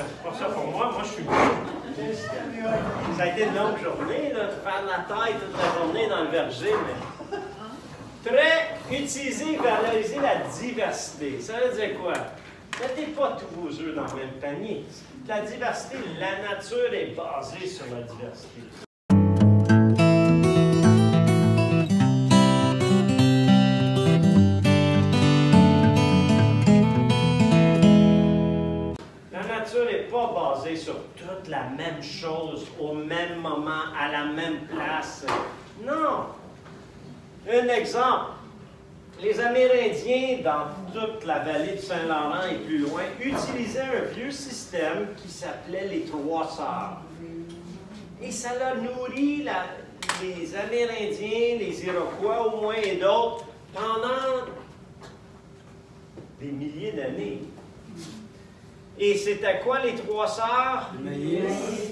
Pas ça pour moi, moi je suis Ça a été une longue journée, là, de faire la taille toute la journée dans le verger, mais. Très utiliser, valoriser la diversité. Ça veut dire quoi? Mettez pas tous vos œufs dans le même panier. La diversité, la nature est basée sur la diversité. Pas basée sur toute la même chose au même moment, à la même place. Non. Un exemple. Les Amérindiens, dans toute la vallée du Saint-Laurent et plus loin, utilisaient un vieux système qui s'appelait les trois sœurs. Et ça a nourri la- les Amérindiens, les Iroquois au moins d'autres pendant des milliers d'années. Et c'était quoi les trois sœurs? Le maïs.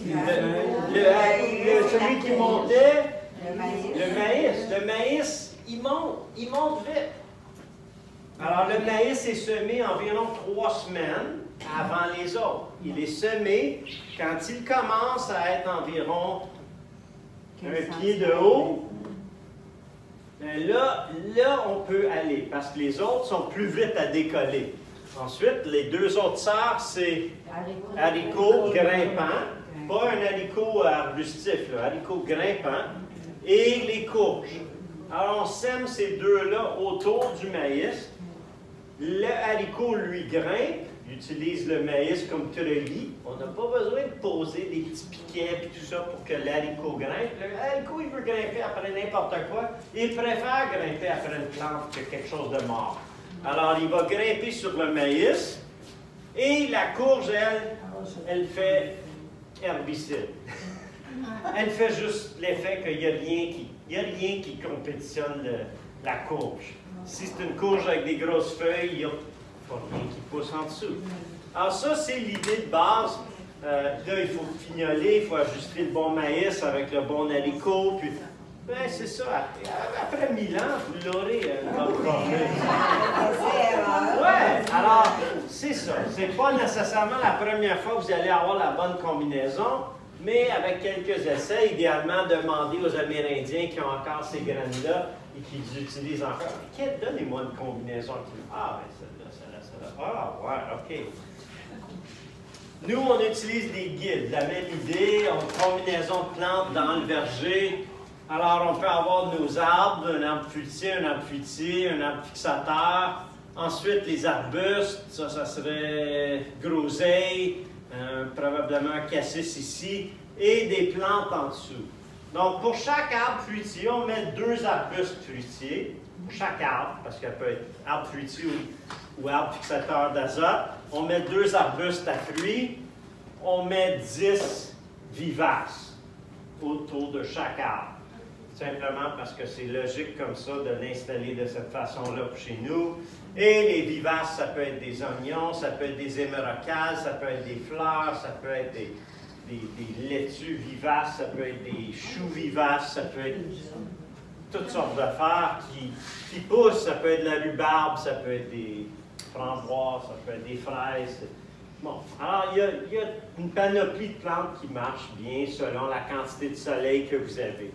Le- le- le- celui qui montait, Le maïs. le maïs. Le maïs, il monte, il monte vite. Alors le maïs est semé environ trois semaines avant les autres. Il est semé quand il commence à être environ un pied de haut. Ben là, là, on peut aller parce que les autres sont plus vite à décoller. Ensuite, les deux autres sœurs, c'est haricot grimpant, pas un haricot arbustif, là, haricot grimpant, et les courges. Alors, on sème ces deux-là autour du maïs. Le haricot, lui, grimpe, il utilise le maïs comme treillis. On n'a pas besoin de poser des petits piquets et tout ça pour que l'haricot grimpe. Le haricot, il veut grimper après n'importe quoi. Il préfère grimper après une plante que quelque chose de mort. Alors, il va grimper sur le maïs et la courge, elle, elle fait herbicide. Elle fait juste l'effet qu'il n'y a rien qui, il y a rien qui compétitionne la courge. Si c'est une courge avec des grosses feuilles, il n'y a rien qui pousse en dessous. Alors ça, c'est l'idée de base. Euh, là, il faut fignoler, il faut ajuster le bon maïs avec le bon haricot. Puis, ben, c'est ça. Après mille ans, vous l'aurez, euh, votre journée. Ouais, alors, c'est ça. C'est pas nécessairement la première fois que vous allez avoir la bonne combinaison, mais avec quelques essais, idéalement, demandez aux Amérindiens qui ont encore ces graines-là et qui les utilisent encore. Quelle- Donnez-moi une combinaison. qui- Ah, ben celle-là, celle-là, celle-là. Ah, ouais, OK. Nous, on utilise des guides. La même idée, on combinaison de plantes dans le verger. Alors, on peut avoir nos arbres, un arbre fruitier, un arbre fruitier, un arbre fixateur. Ensuite, les arbustes, ça, ça serait groseille, euh, probablement cassis ici, et des plantes en dessous. Donc, pour chaque arbre fruitier, on met deux arbustes fruitiers. Pour chaque arbre, parce qu'elle peut être arbre fruitier ou, ou arbre fixateur d'azote. On met deux arbustes à fruits. On met 10 vivaces autour de chaque arbre. Simplement parce que c'est logique comme ça de l'installer de cette façon-là chez nous. Et les vivaces, ça peut être des oignons, ça peut être des émeraucales, ça peut être des fleurs, ça peut être des, des, des laitues vivaces, ça peut être des choux vivaces, ça peut être toutes sortes d'affaires qui, qui poussent. Ça peut être de la rhubarbe, ça peut être des framboises, ça peut être des fraises. Bon, alors il y, a, il y a une panoplie de plantes qui marchent bien selon la quantité de soleil que vous avez.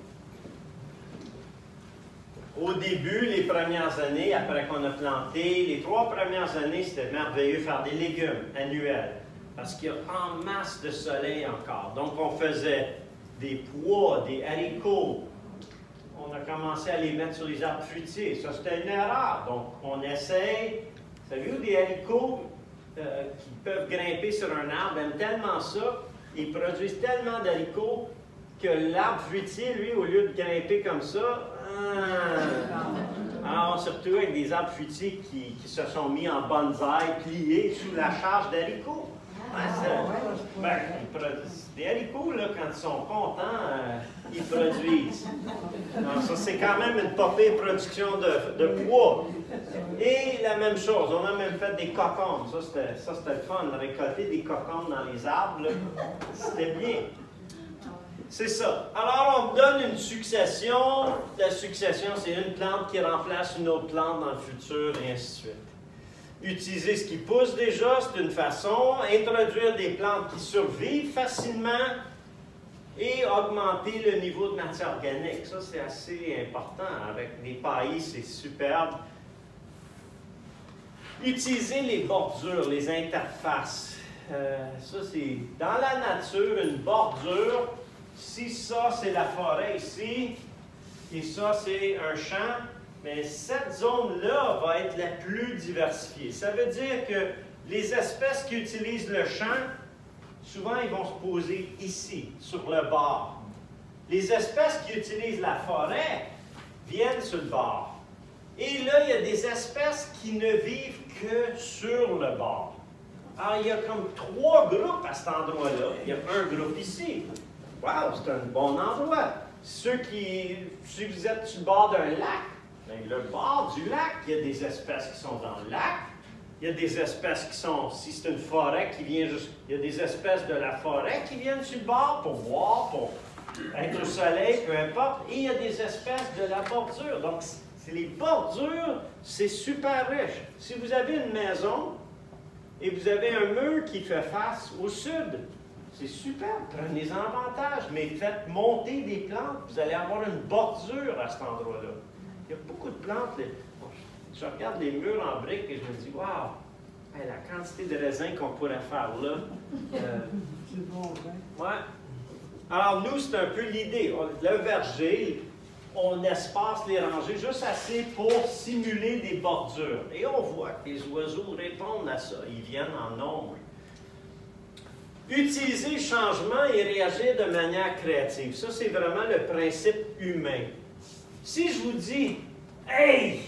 Au début, les premières années, après qu'on a planté, les trois premières années, c'était merveilleux faire des légumes annuels. Parce qu'il y a en masse de soleil encore. Donc, on faisait des pois, des haricots. On a commencé à les mettre sur les arbres fruitiers. Ça, c'était une erreur. Donc, on essaye. Savez-vous, des haricots euh, qui peuvent grimper sur un arbre aiment tellement ça, ils produisent tellement d'haricots que l'arbre fruitier, lui, au lieu de grimper comme ça, alors on se retrouve avec des arbres fruitiers qui, qui se sont mis en bonsaï, pliés sous la charge d'haricots. Ouais, c'est- ben, ils produisent- des haricots, là, quand ils sont contents, euh, ils produisent. Alors, ça, c'est quand même une popée production de, de poids. Et la même chose, on a même fait des cocombes. Ça, c'était le fun, récolter des cocombes dans les arbres, c'était bien. C'est ça. Alors, on donne une succession. La succession, c'est une plante qui remplace une autre plante dans le futur, et ainsi de suite. Utiliser ce qui pousse déjà, c'est une façon. Introduire des plantes qui survivent facilement et augmenter le niveau de matière organique. Ça, c'est assez important. Avec des paillis, c'est superbe. Utiliser les bordures, les interfaces. Euh, ça, c'est dans la nature, une bordure. Si ça, c'est la forêt ici, et ça, c'est un champ, mais cette zone-là va être la plus diversifiée. Ça veut dire que les espèces qui utilisent le champ, souvent, ils vont se poser ici, sur le bord. Les espèces qui utilisent la forêt viennent sur le bord. Et là, il y a des espèces qui ne vivent que sur le bord. Alors, il y a comme trois groupes à cet endroit-là. Il y a un groupe ici. Wow, c'est un bon endroit. Ceux qui, si vous êtes sur le bord d'un lac, bien, le bord du lac, il y a des espèces qui sont dans le lac. Il y a des espèces qui sont, si c'est une forêt qui vient juste, il y a des espèces de la forêt qui viennent sur le bord pour boire, pour être au soleil, peu importe. Et il y a des espèces de la bordure. Donc, les bordures, c'est super riche. Si vous avez une maison et vous avez un mur qui fait face au sud, c'est super, prenez-en avantage, mais faites monter des plantes. Vous allez avoir une bordure à cet endroit-là. Il y a beaucoup de plantes. Je regarde les murs en briques et je me dis, waouh, la quantité de raisins qu'on pourrait faire là. Euh, c'est bon, hein? Ouais. Alors, nous, c'est un peu l'idée. Le verger, on espace les rangées juste assez pour simuler des bordures. Et on voit que les oiseaux répondent à ça. Ils viennent en nombre. Utiliser le changement et réagir de manière créative. Ça, c'est vraiment le principe humain. Si je vous dis, hey,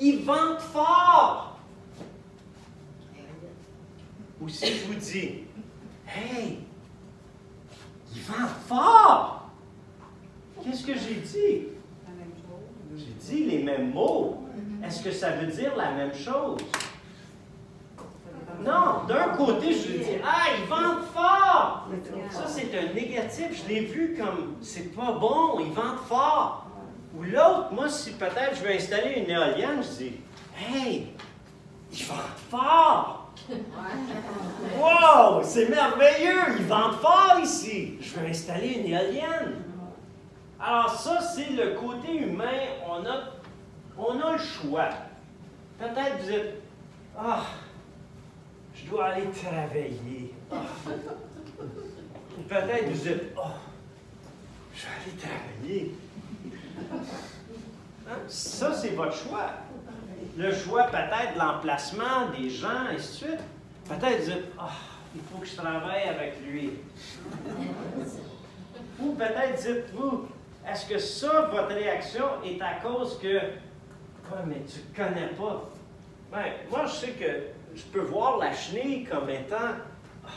il vente fort, ou si je vous dis, hey, il vente fort, qu'est-ce que j'ai dit? J'ai dit les mêmes mots. Est-ce que ça veut dire la même chose? Non, d'un côté, je lui dis Ah, il vente fort Ça, c'est un négatif. Je l'ai vu comme c'est pas bon, il vente fort. Ou l'autre, moi, si peut-être je veux installer une éolienne, je dis Hey, il vente fort Wow, c'est merveilleux, il vente fort ici. Je veux installer une éolienne. Alors, ça, c'est le côté humain. On a, on a le choix. Peut-être vous êtes Ah, je dois aller travailler. Ah. Peut-être vous êtes, oh, je vais aller travailler. Hein? Ça, c'est votre choix. Le choix peut-être de l'emplacement des gens, et ainsi de suite. Peut-être vous dites, oh, il faut que je travaille avec lui. Ou peut-être dites-vous, est-ce que ça, votre réaction, est à cause que, ouais, mais tu ne connais pas. Ben, moi, je sais que je peux voir la chenille comme étant ah,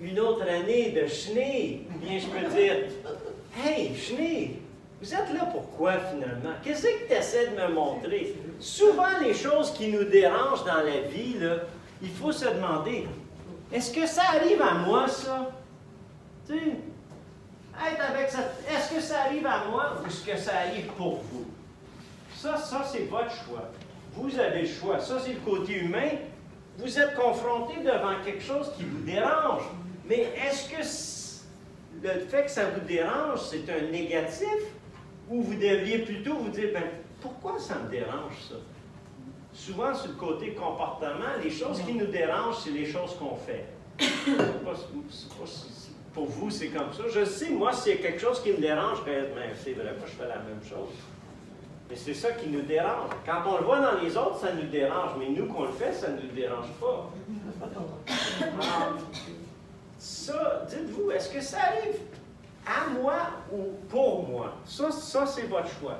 une autre année de chenille. Ou bien je peux dire Hey, chenille, vous êtes là pourquoi finalement? Qu'est-ce que tu essaies de me montrer? Souvent, les choses qui nous dérangent dans la vie, là, il faut se demander est-ce que ça arrive à moi, ça? Tu sais, avec ça, est-ce que ça arrive à moi ou est-ce que ça arrive pour vous? Ça, ça, c'est votre choix. Vous avez le choix. Ça, c'est le côté humain. Vous êtes confronté devant quelque chose qui vous dérange. Mais est-ce que le fait que ça vous dérange, c'est un négatif? Ou vous devriez plutôt vous dire, ben, pourquoi ça me dérange, ça? Souvent, sur le côté comportement, les choses qui nous dérangent, c'est les choses qu'on fait. pour vous, c'est comme ça. Je sais, moi, s'il y a quelque chose qui me dérange, ben, c'est vrai, moi, je fais la même chose. Mais c'est ça qui nous dérange. Quand on le voit dans les autres, ça nous dérange. Mais nous, qu'on le fait, ça ne nous dérange pas. ça, dites-vous, est-ce que ça arrive à moi ou pour moi? Ça, ça c'est votre choix.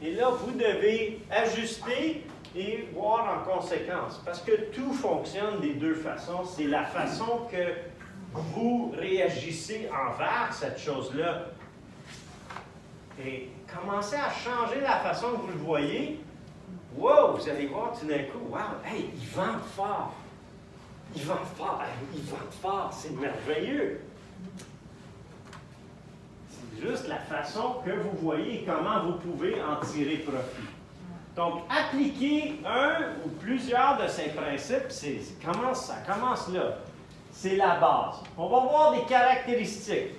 Et là, vous devez ajuster et voir en conséquence. Parce que tout fonctionne des deux façons. C'est la façon que vous réagissez envers cette chose-là. Et commencez à changer la façon que vous le voyez, wow, vous allez voir tout d'un coup, wow, hey, il vente fort. Il vente fort, il vente fort, c'est merveilleux. C'est juste la façon que vous voyez et comment vous pouvez en tirer profit. Donc, appliquer un ou plusieurs de ces principes, ça commence là. C'est la base. On va voir des caractéristiques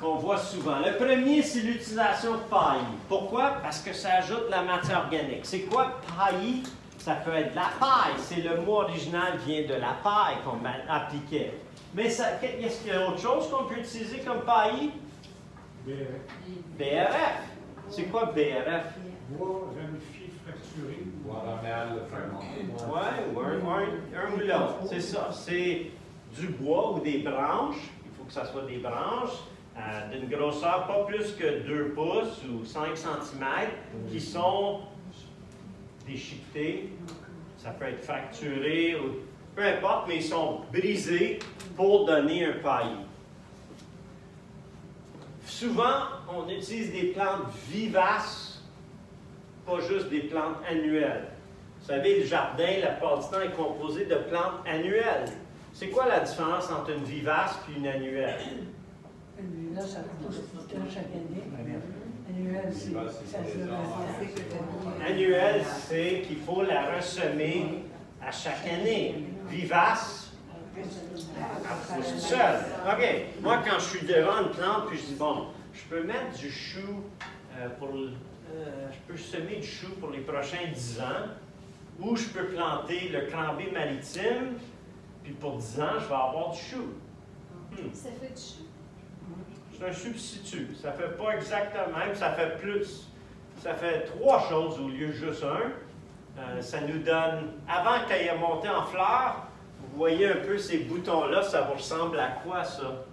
qu'on voit souvent. Le premier, c'est l'utilisation de paille. Pourquoi? Parce que ça ajoute de la matière organique. C'est quoi? Paille? Ça peut être de la paille. C'est le mot original vient de la paille qu'on appliquait. Mais est-ce qu'il y a autre chose qu'on peut utiliser comme paille? BRF. BRF. C'est quoi BRF? Bois ramifié fracturé. Bois ramel fragmenté. Oui, ou un, un, ou l'autre. C'est ça. C'est du bois ou des branches. Il faut que ça soit des branches euh, d'une grosseur pas plus que 2 pouces ou 5 cm qui sont déchiquetés. Ça peut être fracturé ou peu importe, mais ils sont brisés pour donner un paillis. Souvent, on utilise des plantes vivaces, pas juste des plantes annuelles. Vous savez, le jardin, la plupart du temps, est composé de plantes annuelles. C'est quoi la différence entre une vivace et une annuelle? Là, ça pousse chaque année. Annuel, c'est ça Annuel, c'est qu'il faut la ressemer à chaque année. Vivace, pousse seule. OK. Moi, quand je suis devant une plante, puis je dis, bon, je peux mettre du chou euh, pour... Euh, je peux semer du chou pour les prochains 10 ans, ou je peux planter le crambé maritime, puis pour 10 ans, je vais avoir du chou. Hmm. Ça fait du chou? C'est un substitut. Ça ne fait pas exactement, même ça fait plus. Ça fait trois choses au lieu de juste un. Euh, ça nous donne, avant qu'elle ait monté en fleurs, vous voyez un peu ces boutons-là, ça vous ressemble à quoi ça?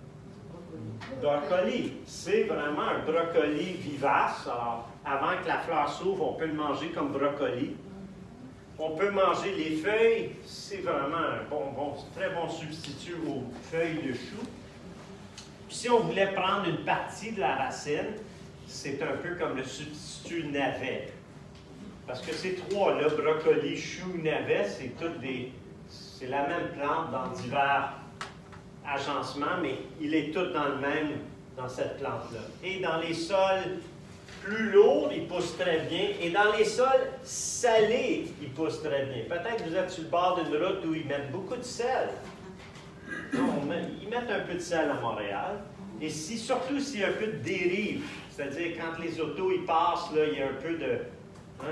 Brocoli. C'est vraiment un brocoli vivace. Alors, avant que la fleur s'ouvre, on peut le manger comme brocoli. On peut manger les feuilles. C'est vraiment un bon, bon, très bon substitut aux feuilles de chou si on voulait prendre une partie de la racine, c'est un peu comme le substitut navet. Parce que ces trois-là, brocoli, chou, navet, c'est toutes des. C'est la même plante dans divers agencements, mais il est tout dans le même dans cette plante-là. Et dans les sols plus lourds, il pousse très bien. Et dans les sols salés, il pousse très bien. Peut-être que vous êtes sur le bord d'une route où ils mettent beaucoup de sel ils mettent un peu de sel à Montréal. Et si, surtout s'il y a un peu de dérive, c'est-à-dire quand les autos ils passent, là, il y a un peu de. Hein,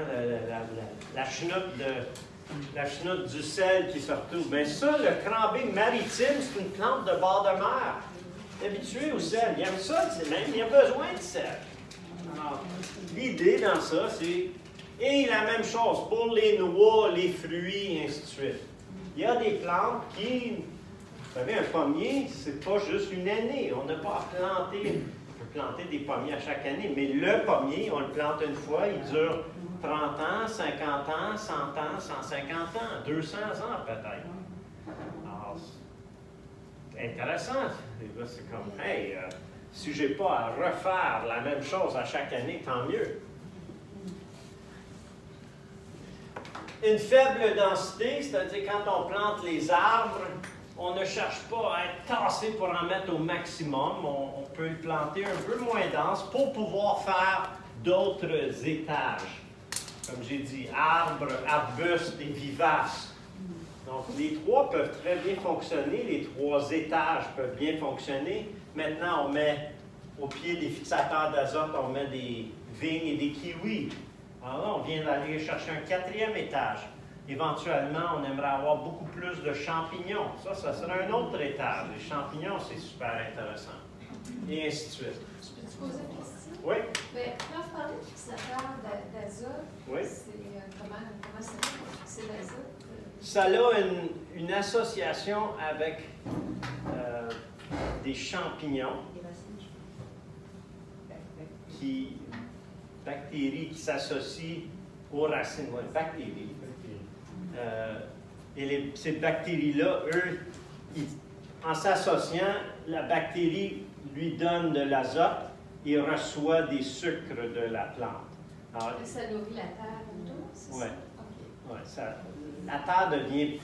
la, chenoute de, la chenoute du sel qui se retrouve. Bien, ça, le crambé maritime, c'est une plante de bord de mer. Habitué au sel. Il aime ça, même, il a besoin de sel. L'idée dans ça, c'est. Et la même chose pour les noix, les fruits, et ainsi de suite. Il y a des plantes qui vous savez, un pommier, c'est pas juste une année. On n'a pas à planter. On peut planter des pommiers à chaque année, mais le pommier, on le plante une fois, il dure 30 ans, 50 ans, 100 ans, 150 ans, 200 ans peut-être. Alors, intéressant. C'est comme, hey, euh, si je n'ai pas à refaire la même chose à chaque année, tant mieux. Une faible densité, c'est-à-dire quand on plante les arbres, on ne cherche pas à être tassé pour en mettre au maximum. On, peut le planter un peu moins dense pour pouvoir faire d'autres étages. Comme j'ai dit, arbres, arbustes et vivaces. Donc, les trois peuvent très bien fonctionner. Les trois étages peuvent bien fonctionner. Maintenant, on met au pied des fixateurs d'azote, on met des vignes et des kiwis. Alors là, on vient d'aller chercher un quatrième étage. Éventuellement, on aimerait avoir beaucoup plus de champignons. Ça, ça serait un autre étage. Les champignons, c'est super intéressant. Et ainsi de suite. Je peux te poser une question? Oui. Mais quand vous parlez de fixateur d'azote, oui. euh, comment, comment ça fait fixer l'azote? Ça a une, une association avec euh, des champignons qui, bactéries qui s'associent aux racines. Oui, bactéries. Euh, et ces bactéries-là, eux, en s'associant, la bactérie lui donne de l'azote et reçoit des sucres de la plante. ça nourrit la terre autour, Oui. Ouais, la terre devient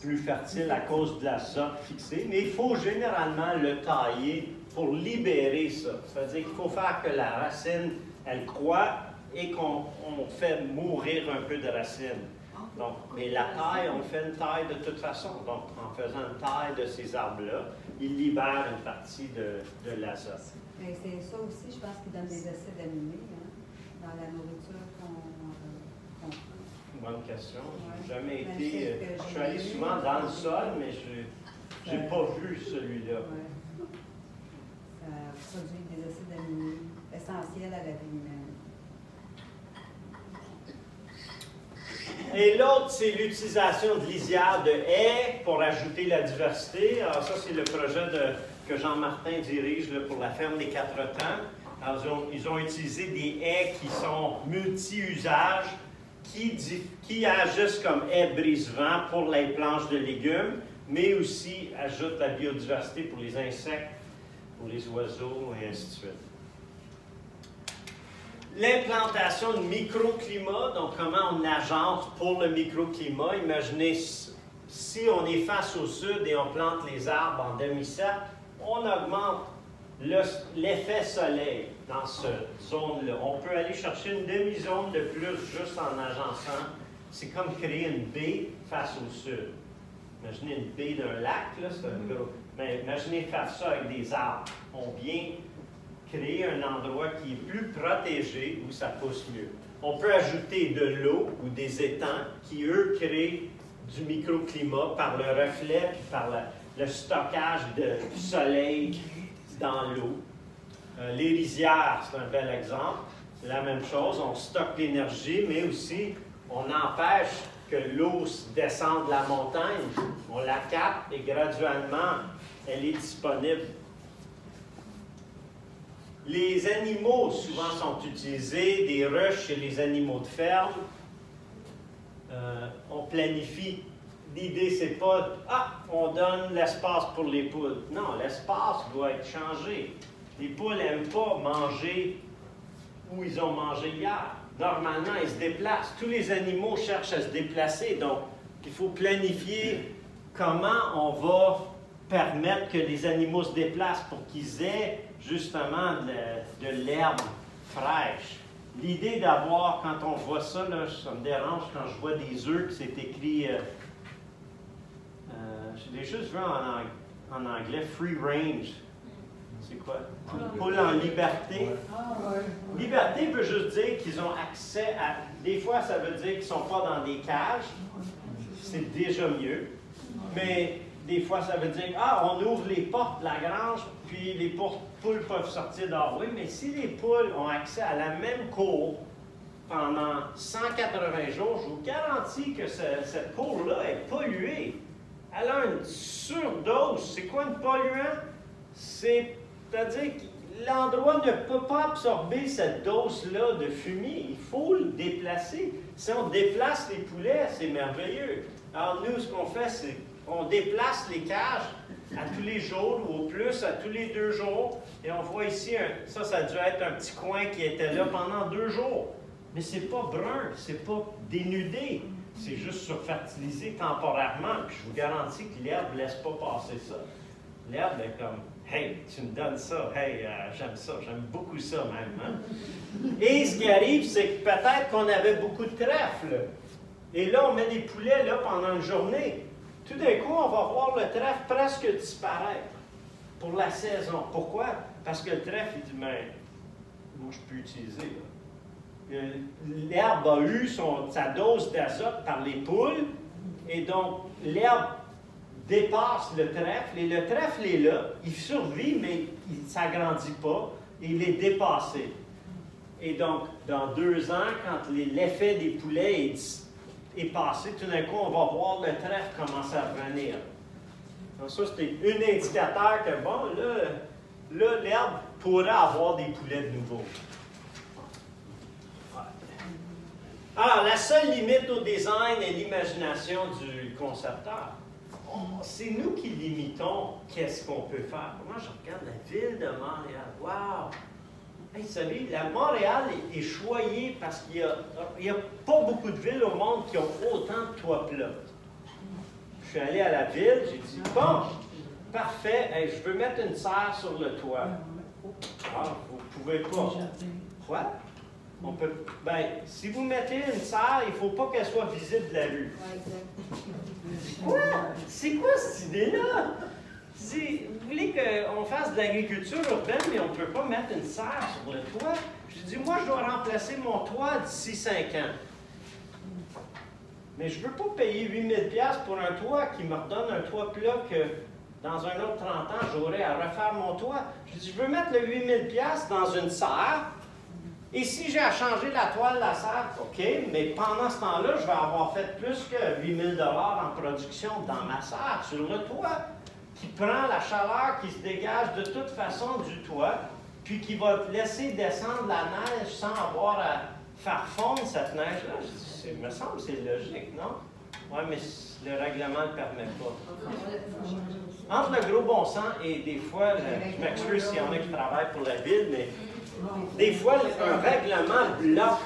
plus fertile à cause de l'azote fixé, mais il faut généralement le tailler pour libérer ça. C'est-à-dire qu'il faut faire que la racine elle croît et qu'on on fait mourir un peu de racines. Donc, mais la taille, on fait une taille de toute façon. Donc, en faisant une taille de ces arbres-là, ils libèrent une partie de, de l'azote. Mais c'est ça aussi, je pense, qui donne des acides aminés hein, dans la nourriture qu'on euh, prend. Bonne question. Je Ouais. n'ai jamais Ben, été. euh, Je suis allé souvent dans le sol, mais je n'ai pas vu celui-là. Ouais. Ça produit des acides aminés essentiels à la vie humaine. Et l'autre, c'est l'utilisation de lisières de haies pour ajouter la diversité. Alors ça, c'est le projet que Jean-Martin dirige pour la ferme des quatre temps. Ils, ont, utilisé des haies qui sont multi-usages, qui, qui agissent comme haies brise-vent pour les planches de légumes, mais aussi ajoutent la biodiversité pour les insectes, pour les oiseaux, et ainsi de suite. L'implantation de microclimat, donc comment on agence pour le microclimat. Imaginez si- on est face au sud et on plante les arbres en demi-cercle, on augmente le- l'effet soleil dans cette zone-là. On peut aller chercher une demi-zone de plus juste en agençant. C'est comme créer une baie face au sud. Imaginez une baie d'un lac, là, c'est un gros. Mais imaginez faire ça avec des arbres. On vient créer un endroit qui est plus protégé où ça pousse mieux. On peut ajouter de l'eau ou des étangs qui, eux, créent du microclimat par le reflet puis par le stockage de du soleil dans l'eau. Euh, les rizières, c'est un bel exemple. C'est la même chose. On stocke l'énergie, mais aussi on empêche que l'eau descende de la montagne. On la capte et graduellement, elle est disponible les animaux souvent sont utilisés, des ruches chez les animaux de ferme. Euh, on planifie. L'idée, c'est pas Ah, on donne l'espace pour les poules. Non, l'espace doit être changé. Les poules n'aiment pas manger où ils ont mangé hier. Normalement, ils se déplacent. Tous les animaux cherchent à se déplacer. Donc, il faut planifier comment on va permettre que les animaux se déplacent pour qu'ils aient justement de, de l'herbe fraîche. L'idée d'avoir, quand on voit ça, là, ça me dérange quand je vois des œufs que c'est écrit, euh, euh, j'ai juste vu en, en anglais free range. C'est quoi? Poule en liberté. Ah. Liberté veut juste dire qu'ils ont accès à. Des fois, ça veut dire qu'ils ne sont pas dans des cages. C'est déjà mieux. Mais des fois, ça veut dire Ah, on ouvre les portes de la grange, puis les poules peuvent sortir dehors. Oui, mais si les poules ont accès à la même cour pendant 180 jours, je vous garantis que ce- cette cour-là est polluée. Elle a une surdose. C'est quoi une polluant? C'est- C'est-à-dire que l'endroit ne peut pas absorber cette dose-là de fumier. Il faut le déplacer. Si on déplace les poulets, c'est merveilleux. Alors nous, ce qu'on fait, c'est qu'on déplace les cages à tous les jours ou au plus à tous les deux jours. Et on voit ici, ça, ça a dû être un petit coin qui était là pendant deux jours. Mais c'est pas brun, c'est pas dénudé. C'est juste surfertilisé temporairement. Je vous garantis que l'herbe ne laisse pas passer ça. L'herbe est comme, hey, tu me donnes ça, hey, euh, j'aime ça, j'aime beaucoup ça même. hein. Et ce qui arrive, c'est que peut-être qu'on avait beaucoup de trèfle. Et là, on met des poulets là pendant une journée. Tout d'un coup, on va voir le trèfle presque disparaître pour la saison. Pourquoi? Parce que le trèfle, il dit, mais moi, je peux utiliser. Euh, L'herbe a eu sa dose d'azote par les poules, et donc l'herbe dépasse le trèfle, et le trèfle est là, il survit, mais il ne s'agrandit pas, il est dépassé. Et donc, dans deux ans, quand l'effet des poulets est, est passé, tout d'un coup, on va voir le trèfle commencer à revenir. Donc ça, c'était un indicateur que, bon, là, là l'herbe pourrait avoir des poulets de nouveau. Alors, la seule limite au design est l'imagination du concepteur. On- C'est nous qui limitons qu'est-ce qu'on peut faire. Moi, je regarde la ville de Montréal. Wow! Vous savez, la Montréal est, choyée parce qu'il n'y a, pas beaucoup de villes au monde qui ont autant de toits plats. Je suis allé à la ville, j'ai dit, bon, parfait, hey, je veux mettre une serre sur le toit. Ah, vous pouvez pas. Quoi? On peut, ben, si vous mettez une serre, il ne faut pas qu'elle soit visible de la rue. Quoi? C'est quoi cette idée-là? Si vous voulez qu'on fasse de l'agriculture urbaine, mais on ne peut pas mettre une serre sur le toit? Je dis, moi, je dois remplacer mon toit d'ici 5 ans. Mais je ne veux pas payer 8000 pièces pour un toit qui me redonne un toit plat que dans un autre 30 ans, j'aurai à refaire mon toit. Je dis, je veux mettre le 8000 pièces dans une serre. Et si j'ai à changer la toile de la serre, OK, mais pendant ce temps-là, je vais avoir fait plus que 8000 en production dans ma serre, sur le toit, qui prend la chaleur qui se dégage de toute façon du toit, puis qui va laisser descendre la neige sans avoir à faire fondre cette neige-là. Il me semble c'est logique, non? Oui, mais le règlement ne le permet pas. Entre le gros bon sens et des fois, je m'excuse s'il y en a qui travaillent pour la ville, mais des fois, un règlement bloque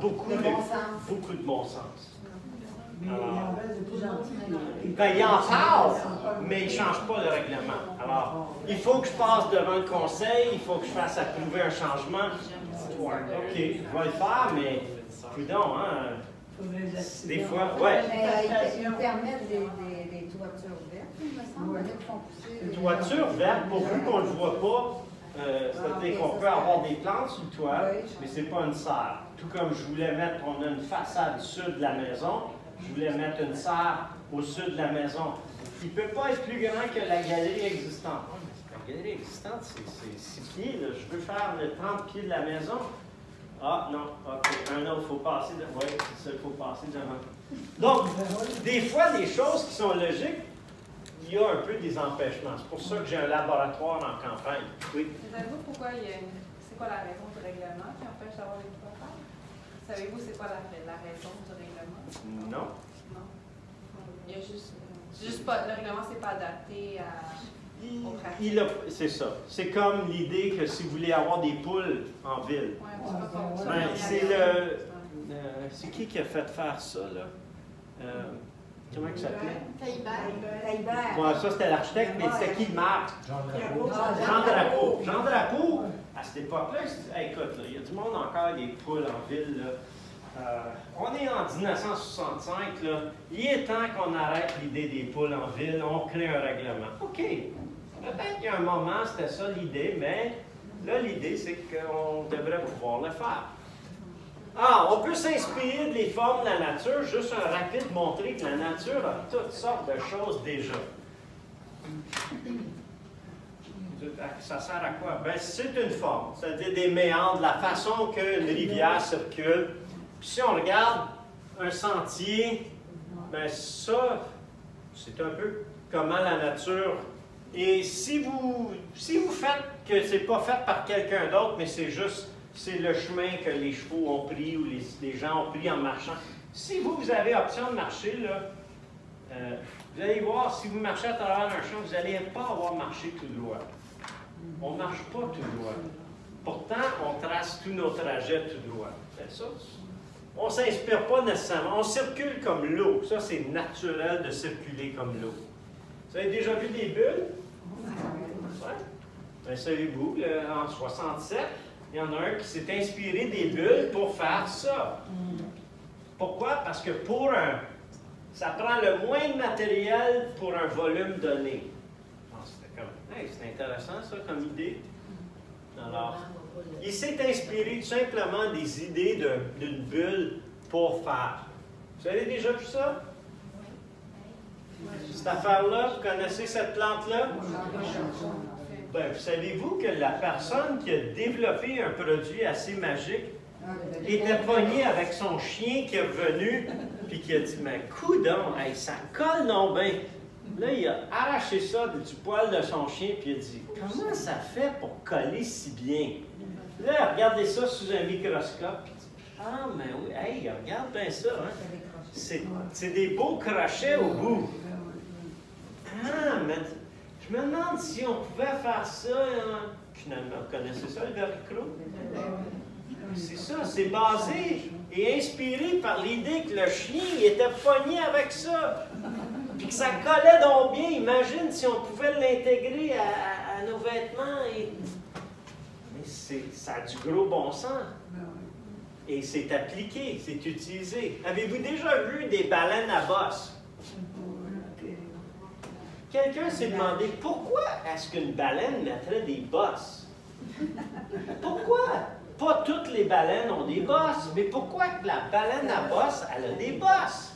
beaucoup de, beaucoup de bon sens. Ben, il en parle, mais il ne change pas le règlement. Alors, il faut que je passe devant le conseil, il faut que je fasse approuver un changement. OK, je vais le faire, mais prudent, hein? Des fois, ouais. Mais euh, ils, ils permettent des, des, des toitures vertes, il me semble. Une des- toiture verte, pourvu qu'on ne le voit pas, euh, c'est-à-dire qu'on peut avoir des plantes sur le toit, mais c'est pas une serre. Tout comme je voulais mettre, on a une façade sud de la maison, je voulais mettre une serre au sud de la maison. Il ne peut pas être plus grand que la galerie existante. La galerie existante, c'est 6 pieds. Je veux faire le 30 pieds de la maison. Ah non, ok, un autre, il faut passer de... Oui, c'est ça, il faut passer devant. Donc, des fois, des choses qui sont logiques, il y a un peu des empêchements. C'est pour ça que j'ai un laboratoire en campagne. Oui. Savez-vous pourquoi il y a une... C'est quoi la raison du règlement qui empêche d'avoir des toits Savez-vous c'est quoi la, la raison? Non? Non. Il y a juste... c'est juste pas... Le règlement, c'est pas adapté à... Il- c'est ça. C'est comme l'idée que si vous voulez avoir des poules en ville, Ouais, Ben, c'est le. euh, c'est qui qui a fait faire ça, là? Euh, comment il s'appelait? Taillibert. Ouais, ça, c'était l'architecte, mais c'était qui le maître? Jean Drapeau. Jean Drapeau. Jean Drapeau, à cette époque-là, écoute, là, il y a du monde encore des poules en ville. Là. Euh, on est en 1965, là. il est temps qu'on arrête l'idée des poules en ville, on crée un règlement. OK. Peut-être qu'il y a un moment, c'était ça l'idée, mais là, l'idée, c'est qu'on devrait pouvoir le faire. Ah, on peut s'inspirer des formes de la nature, juste un rapide montrer que la nature a toutes sortes de choses déjà. Ça sert à quoi? Ben, c'est une forme, c'est-à-dire des méandres, la façon qu'une rivière circule. Si on regarde un sentier, ben ça, c'est un peu comment la nature. Et si vous, si vous faites que c'est pas fait par quelqu'un d'autre, mais c'est juste, c'est le chemin que les chevaux ont pris ou les, les gens ont pris en marchant. Si vous, vous avez option de marcher, là, euh, vous allez voir, si vous marchez à travers un champ, vous n'allez pas avoir marché tout droit. On ne marche pas tout droit. Pourtant, on trace tous nos trajets tout droit. C'est ça? On ne s'inspire pas nécessairement. On circule comme l'eau. Ça, c'est naturel de circuler comme l'eau. Vous avez déjà vu des bulles? Ouais. Ben, savez-vous, en 67, il y en a un qui s'est inspiré des bulles pour faire ça. Pourquoi? Parce que pour un. Ça prend le moins de matériel pour un volume donné. Ah, C'était comme. C'est intéressant ça comme idée. Alors, il s'est inspiré tout simplement des idées d'une bulle pour faire. Vous avez déjà vu ça? Cette affaire-là, vous connaissez cette plante-là? Ben, vous savez-vous que la personne qui a développé un produit assez magique était pogné avec son chien qui est revenu, puis qui a dit Mais coudon, hey, ça colle non bien. Là, il a arraché ça du poil de son chien, puis il a dit Comment ça fait pour coller si bien? Là, regardé ça sous un microscope, Ah, mais oui, hey, regarde bien ça, hein. C'est des beaux crochets au bout. Ah, mais je me demande si on pouvait faire ça. hein. Finalement, vous connaissez ça, le vericro? C'est ça, c'est basé et inspiré par l'idée que le chien était pogné avec ça. Puis que ça collait donc bien. Imagine si on pouvait l'intégrer à, à- à nos vêtements. Et... Mais c'est, ça a du gros bon sens. Et c'est appliqué, c'est utilisé. Avez-vous déjà vu des baleines à bosse? Quelqu'un s'est demandé pourquoi est-ce qu'une baleine mettrait des bosses? Pourquoi? Pas toutes les baleines ont des bosses, mais pourquoi que la baleine à bosse, elle a des bosses?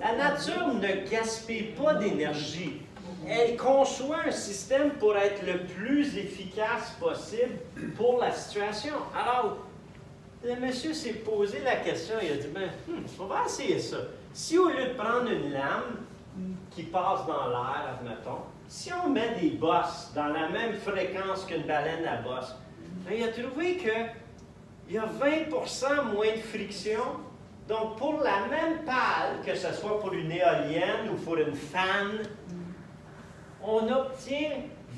La nature ne gaspille pas d'énergie. Elle conçoit un système pour être le plus efficace possible pour la situation. Alors, le monsieur s'est posé la question, il a dit, ben, hmm, on va essayer ça. Si au lieu de prendre une lame qui passe dans l'air, admettons, si on met des bosses dans la même fréquence qu'une baleine à bosse, ben, il a trouvé qu'il y a 20% moins de friction. Donc, pour la même pale, que ce soit pour une éolienne ou pour une fan, on obtient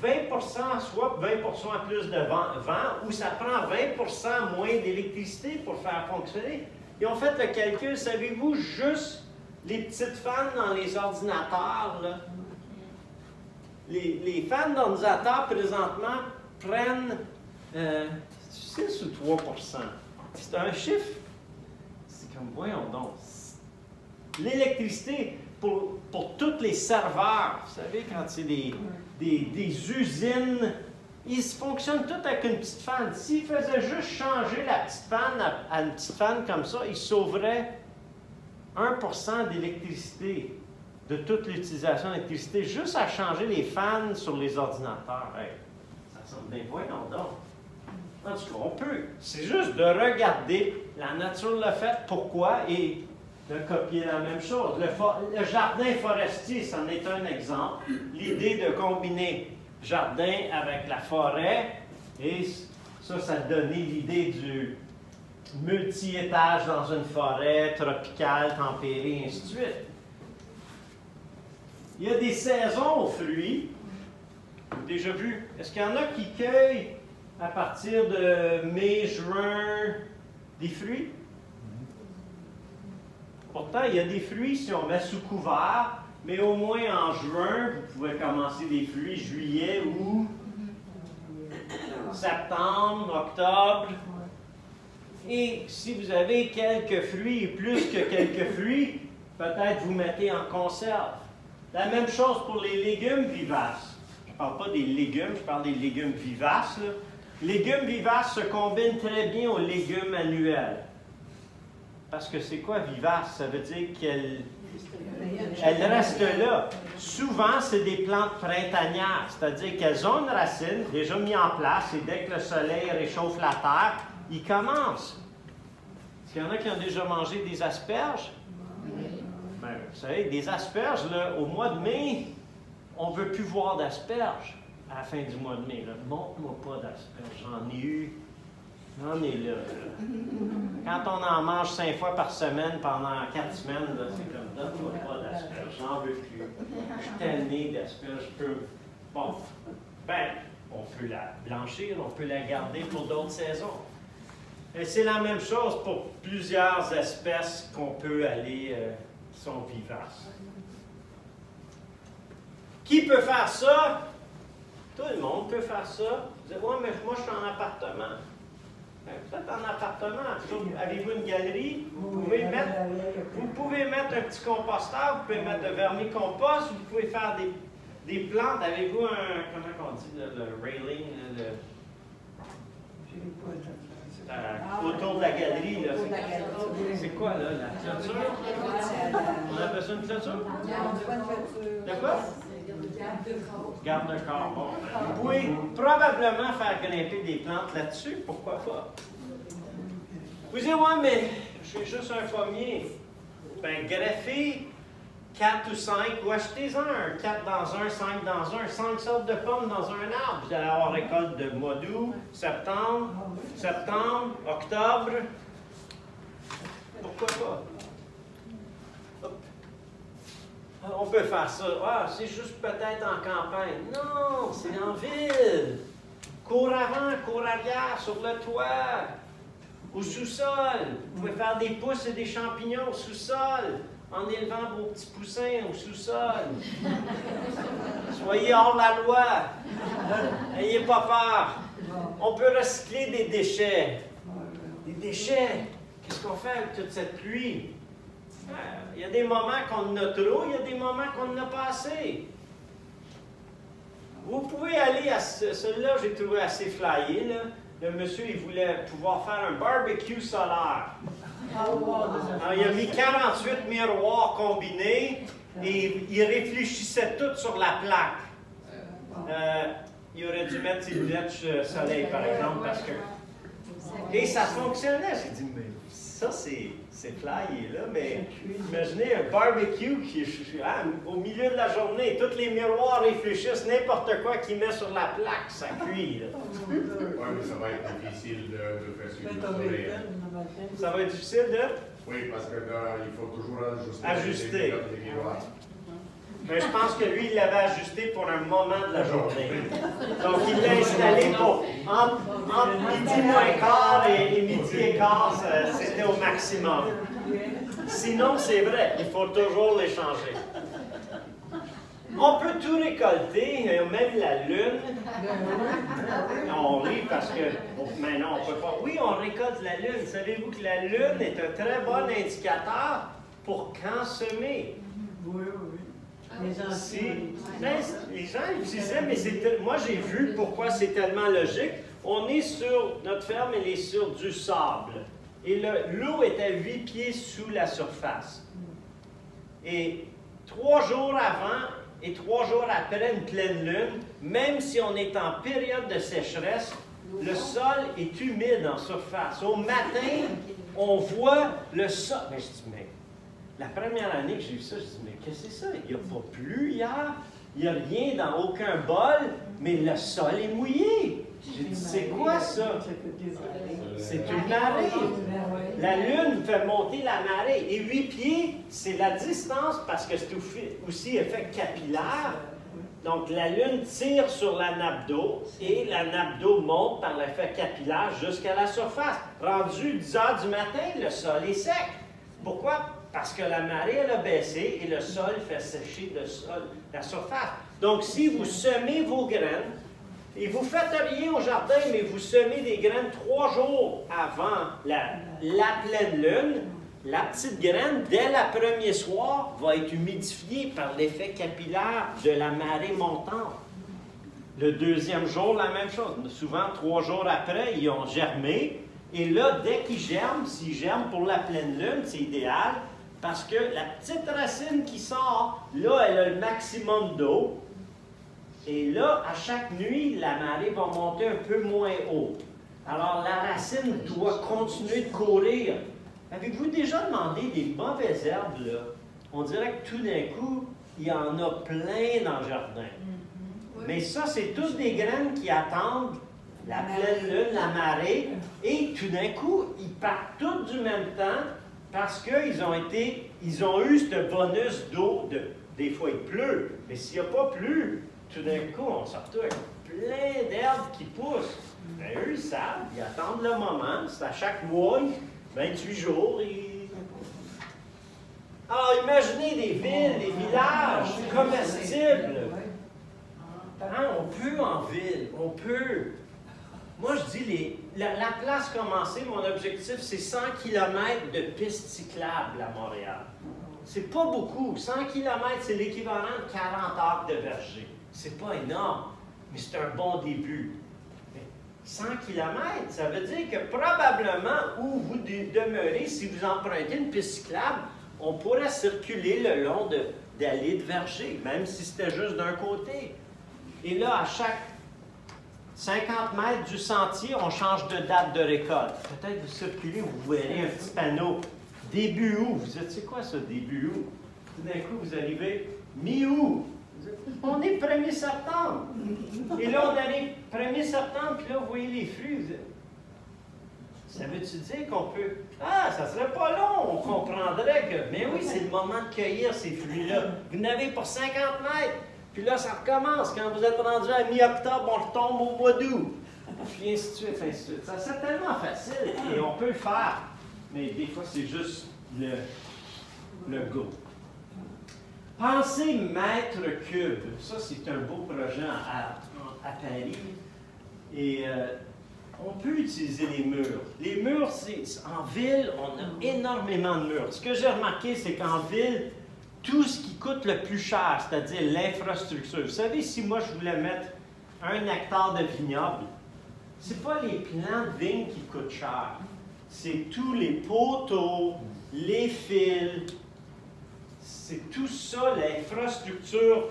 20% soit 20% plus de vent, vent, ou ça prend 20% moins d'électricité pour faire fonctionner. Ils ont fait le calcul, savez-vous, juste les petites fans dans les ordinateurs, les, les fans d'ordinateurs présentement prennent 6 euh, ou 3% C'est un chiffre. Comme, voyons donc. L'électricité pour, pour tous les serveurs, vous savez, quand c'est des, des, des, usines, ils fonctionnent tous avec une petite fan. S'ils faisaient juste changer la petite fan à, à une petite fan comme ça, ils sauveraient 1% d'électricité, de toute l'utilisation d'électricité, juste à changer les fans sur les ordinateurs. ça semble bien voyons donc. En tout cas, on peut. C'est juste de regarder. La nature l'a fait. Pourquoi? Et de copier la même chose. Le, jardin forestier, c'en est un exemple. L'idée de combiner jardin avec la forêt. Et ça, ça donnait l'idée du multi-étage dans une forêt tropicale, tempérée, ainsi de suite. Il y a des saisons aux fruits. Déjà vu. Est-ce qu'il y en a qui cueillent à partir de mai, juin des fruits? Pourtant, il y a des fruits si on met sous couvert, mais au moins en juin, vous pouvez commencer des fruits juillet ou septembre, octobre. Et si vous avez quelques fruits, plus que quelques fruits, peut-être vous mettez en conserve. La même chose pour les légumes vivaces. Je ne parle pas des légumes, je parle des légumes vivaces. Légumes vivaces se combinent très bien aux légumes annuels. Parce que c'est quoi vivace? Ça veut dire qu'elle elle reste là. Souvent, c'est des plantes printanières, c'est-à-dire qu'elles ont une racine déjà mise en place et dès que le soleil réchauffe la terre, ils commencent. Est-ce qu'il y en a qui ont déjà mangé des asperges? Ben, vous savez, des asperges, là, au mois de mai, on ne veut plus voir d'asperges à la fin du mois de mai. Montre-moi pas d'asperges. J'en ai eu. J'en ai là, Quand on en mange cinq fois par semaine pendant quatre semaines, c'est comme donne-moi pas d'asperges. J'en veux plus. Je suis tanné d'asperges. Bon. Ben, on peut la blanchir, on peut la garder pour d'autres saisons. Et c'est la même chose pour plusieurs espèces qu'on peut aller, euh, qui sont vivaces. Qui peut faire ça? Tout le monde peut faire ça. Vous dites, ouais, mais moi, je suis en appartement. Ben, vous êtes en appartement. Avez-vous une galerie? Vous pouvez, mettre, vous pouvez mettre un petit composteur, vous pouvez mettre de vermicompost, vous pouvez faire des, des plantes. Avez-vous un, comment on dit, le, le railing? Le, euh, autour de la galerie. Là. C'est quoi, là, la clôture? On a besoin de clôture? De quoi? Garde-corps. Bon. Vous pouvez probablement faire grimper des plantes là-dessus. Pourquoi pas? Vous dites, ouais, mais je suis juste un pommier. Ben, greffer 4 ou 5, ou achetez-en un, 4 dans un, 5 dans un, 5 sortes de pommes dans un arbre. Vous allez avoir récolte de mois d'août, septembre, septembre, octobre. Pourquoi pas? On peut faire ça. Ah, c'est juste peut-être en campagne. Non, c'est en ville. Cours avant, cours arrière, sur le toit, au sous-sol. Vous pouvez faire des pousses et des champignons au sous-sol en élevant vos petits poussins au sous-sol. Soyez hors la loi. N'ayez pas peur. On peut recycler des déchets. déchets. Qu'est-ce qu'on fait avec toute cette pluie? Euh, Il y a des moments qu'on en a trop, il y a des moments qu'on n'en a pas assez. Vous pouvez aller à ce, celui-là, j'ai trouvé assez flyé. Là. Le monsieur, il voulait pouvoir faire un barbecue solaire. Alors, il a mis 48 miroirs combinés et il réfléchissait tout sur la plaque. Euh, il aurait dû mettre ses lunettes euh, soleil, par exemple, parce que. Et ça fonctionnait. J'ai dit, mais ça, c'est c'est flyé, là, mais imaginez un barbecue qui est ah, au milieu de la journée, tous les miroirs réfléchissent n'importe quoi qu'il met sur la plaque, ça cuit. Là. Oui, mais ça va être difficile de, de faire sur le soleil. Ça va être difficile de? Oui, parce que là, il faut toujours ajuster, Ajuster. les, les miroirs. Mais je pense que lui, il l'avait ajusté pour un moment de la journée. Donc, il l'a installé pour entre, midi moins quart et, midi et quart, c'était au maximum. Sinon, c'est vrai, il faut toujours les changer. On peut tout récolter, même la lune. On rit parce que maintenant on peut pas. Oui, on récolte la lune. Savez-vous que la lune est un très bon indicateur pour quand semer? Oui, oui. Les gens utilisaient, mais moi j'ai vu pourquoi c'est tellement logique. On est sur, notre ferme, elle est sur du sable. Et le- l'eau est à 8 pieds sous la surface. Et trois jours avant et trois jours après une pleine lune, même si on est en période de sécheresse, le sol est humide en surface. Au matin, on voit le sol. Mais je dis, mais la première année que j'ai vu ça, je dis, mais qu'est-ce que c'est ça? Il n'y a pas plu hier, il n'y a rien dans aucun bol, mais le sol est mouillé. J'ai dit, c'est quoi ça? C'est une marée. La Lune fait monter la marée. Et 8 pieds, c'est la distance parce que c'est au- aussi effet capillaire. Donc la Lune tire sur la nappe d'eau et la nappe d'eau monte par l'effet capillaire jusqu'à la surface. Rendu 10 heures du matin, le sol est sec. Pourquoi? Parce que la marée, a baissé et le sol fait sécher le sol, la surface. Donc si vous semez vos graines, et vous faites rien au jardin, mais vous semez des graines trois jours avant la, la pleine lune. La petite graine, dès le premier soir, va être humidifiée par l'effet capillaire de la marée montante. Le deuxième jour, la même chose. Souvent, trois jours après, ils ont germé. Et là, dès qu'ils germent, s'ils germent pour la pleine lune, c'est idéal parce que la petite racine qui sort, là, elle a le maximum d'eau. Et là, à chaque nuit, la marée va monter un peu moins haut. Alors, la racine doit continuer de courir. Avez-vous déjà demandé des mauvaises herbes, là? On dirait que tout d'un coup, il y en a plein dans le jardin. Mais ça, c'est toutes des graines qui attendent la pleine lune, la marée, et tout d'un coup, ils partent toutes du même temps parce qu'ils ont été, ils ont eu ce bonus d'eau. De, des fois, il pleut, mais s'il n'y a pas plu, tout d'un coup, on se retrouve avec plein d'herbes qui poussent. Ben, eux, ils savent, ils attendent le moment. C'est à chaque mois, 28 jours. ils- Alors, imaginez des villes, des villages comestibles. Hein, on peut en ville, on peut. Moi, je dis, la, la place commencée, mon objectif, c'est 100 km de pistes cyclables à Montréal. C'est pas beaucoup. 100 km, c'est l'équivalent de 40 heures de verger. C'est pas énorme, mais c'est un bon début. Mais 100 km, ça veut dire que probablement où vous de- demeurez, si vous empruntez une piste cyclable, on pourrait circuler le long de- d'allées de verger, même si c'était juste d'un côté. Et là, à chaque 50 mètres du sentier, on change de date de récolte. Peut-être vous circulez, vous verrez un petit panneau. Début août. Vous dites, c'est quoi ça, début août? Tout d'un coup, vous arrivez mi-août. On est 1er septembre. Et là, on arrive 1er septembre, puis là, vous voyez les fruits. Ça veut-tu dire qu'on peut. Ah, ça serait pas long, on comprendrait que. Mais oui, c'est le moment de cueillir ces fruits-là. Vous n'avez pour 50 mètres. Puis là, ça recommence. Quand vous êtes rendu à mi-octobre, on retombe au mois d'août. Puis ainsi de suite, ainsi de suite. Ça, c'est tellement facile et on peut le faire. Mais des fois, c'est juste le, le go. Pensez mètre cube. Ça, c'est un beau projet à, à- Paris. Et euh, on peut utiliser les murs. Les murs, c'est, en ville, on a énormément de murs. Ce que j'ai remarqué, c'est qu'en ville, tout ce qui coûte le plus cher, c'est-à-dire l'infrastructure. Vous savez, si moi je voulais mettre un hectare de vignoble, c'est pas les plants de vigne qui coûtent cher. C'est tous les poteaux, les fils, c'est tout ça, l'infrastructure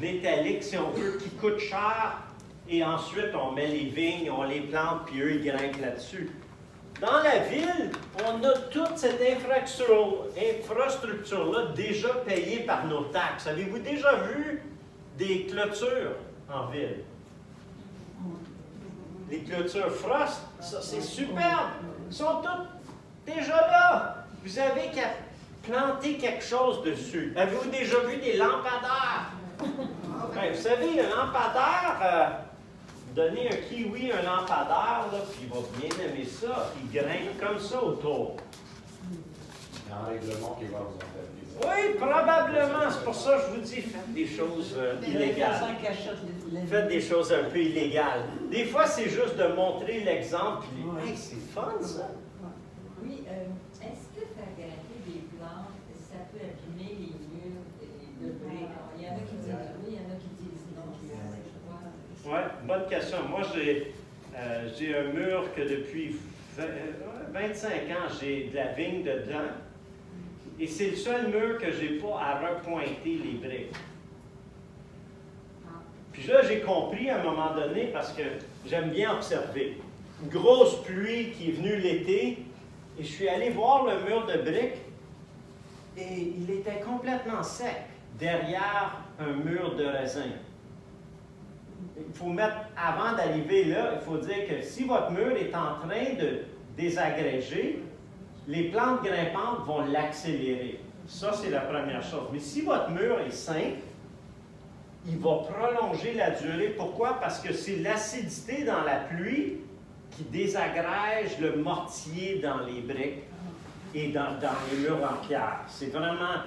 métallique, si on veut, qui coûte cher. Et ensuite, on met les vignes, on les plante, puis eux, ils grimpent là-dessus. Dans la ville, on a toute cette infrastructure-là déjà payée par nos taxes. Avez-vous déjà vu des clôtures en ville? Les clôtures Frost, ça c'est superbe. Ils sont toutes déjà là. Vous avez qu'à planter quelque chose dessus. Avez-vous déjà vu des lampadaires? Ben, vous savez, un lampadaire, euh, donnez un kiwi un lampadaire, là, puis il va bien aimer ça. Il grimpe comme ça autour. Il y a un règlement qui va vous en faire Oui, probablement. C'est pour ça que je vous dis, faites des choses euh, illégales. Faites des choses un peu illégales. Des fois, c'est juste de montrer l'exemple. Puis, hey, c'est fun, ça. Oui, euh, est-ce que faire grimper des plantes, ça peut abîmer les murs de briques? Il y en a qui disent oui, il y en a qui disent non. Oui, bonne question. Moi, j'ai euh, j'ai un mur que depuis 20, 25 ans, j'ai de la vigne dedans. Et c'est le seul mur que je n'ai pas à repointer les briques. Puis là, j'ai compris à un moment donné, parce que j'aime bien observer. Une grosse pluie qui est venue l'été, et je suis allé voir le mur de briques, et il était complètement sec derrière un mur de raisin. Il faut mettre, avant d'arriver là, il faut dire que si votre mur est en train de désagréger, les plantes grimpantes vont l'accélérer. Ça, c'est la première chose. Mais si votre mur est simple, il va prolonger la durée. Pourquoi? Parce que c'est l'acidité dans la pluie qui désagrège le mortier dans les briques et dans, les murs en pierre. C'est vraiment...